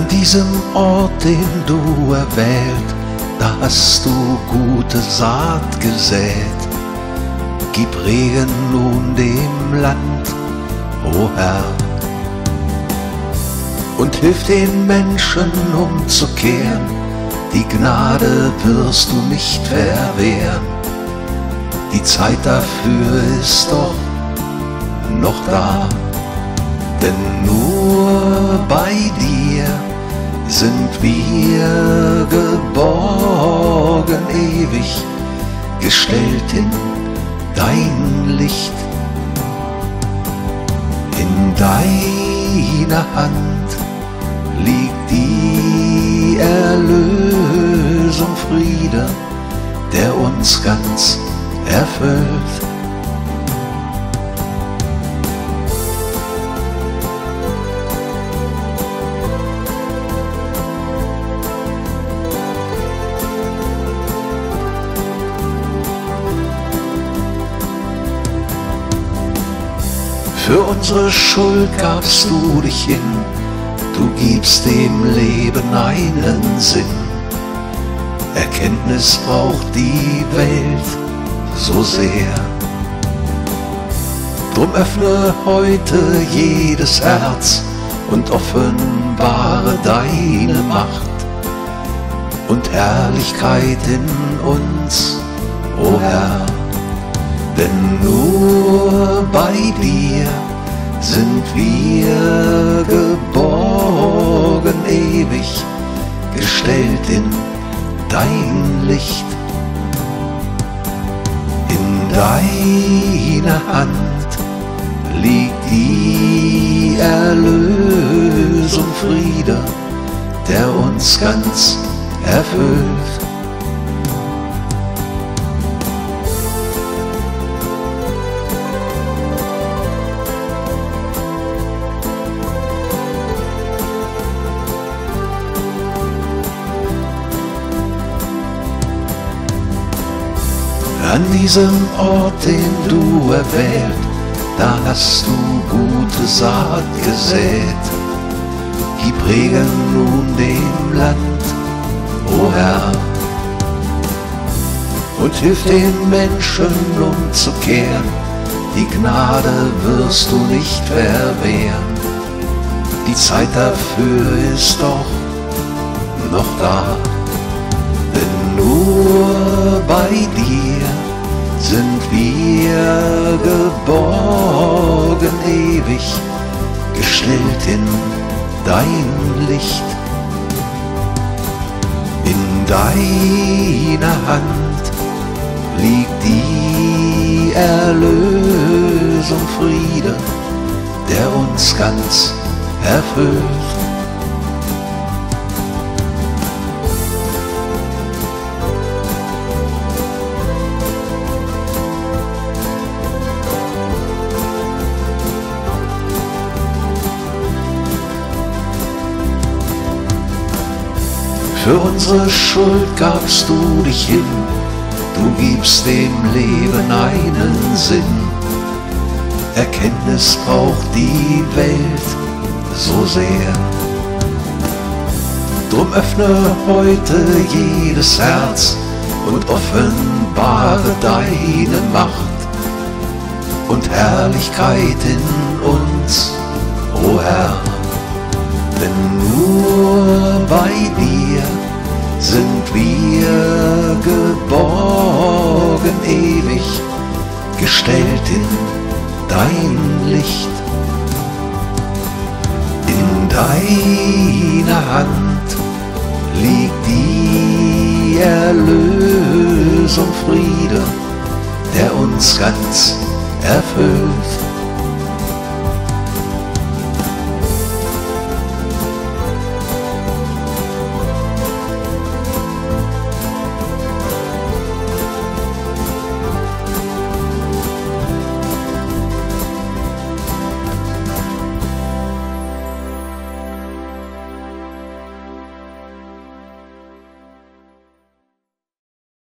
An diesem Ort, den du erwählt, da hast du gute Saat gesät. Gib Regen nun dem Land, o Herr, und hilf den Menschen umzukehren. Die Gnade wirst du nicht verwehren. Die Zeit dafür ist doch noch da, denn nur bei dir sind wir geborgen ewig, gestellt in dein Licht. In deiner Hand liegt die Erlösung Friede, der uns ganz erfüllt. Für unsere Schuld gabst du dich hin, du gibst dem Leben einen Sinn. Erkenntnis braucht die Welt so sehr. Drum öffne heute jedes Herz und offenbare deine Macht und Herrlichkeit in uns, o oh Herr. Denn nur bei dir sind wir geborgen ewig, gestellt in dein Licht. In deiner Hand liegt die Erlösung Friede, der uns ganz erfüllt. An diesem Ort, den du erwählt, da hast du gute Saat gesät. Gib Regen nun dem Land, o Herr, und hilf den Menschen umzukehren. Die Gnade wirst du nicht verwehren. Die Zeit dafür ist doch noch da, wir geborgen ewig, gestellt in dein Licht. In deiner Hand liegt die Erlösung Friede, der uns ganz erfüllt. Für unsere Schuld gabst du dich hin, du gibst dem Leben einen Sinn. Erkenntnis braucht die Welt so sehr. Drum öffne heute jedes Herz und offenbare deine Macht und Herrlichkeit in uns, o oh Herr. Denn nur bei dir sind wir geborgen ewig, gestellt in dein Licht. In deiner Hand liegt die Erlösung Friede, der uns ganz erfüllt.